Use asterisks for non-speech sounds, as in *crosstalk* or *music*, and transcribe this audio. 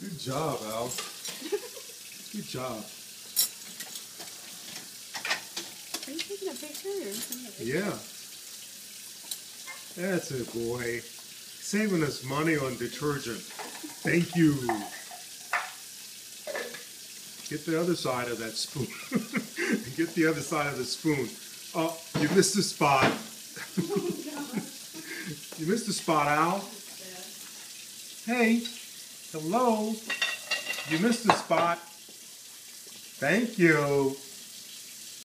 Good job, Al. *laughs* Good job. Are you taking a picture? Or something? Yeah. That's it, boy. Saving us money on detergent. Thank you. Get the other side of that spoon. *laughs* Get the other side of the spoon. Oh, you missed the spot. *laughs* you missed the spot, Al. Hey, hello. You missed the spot. Thank you.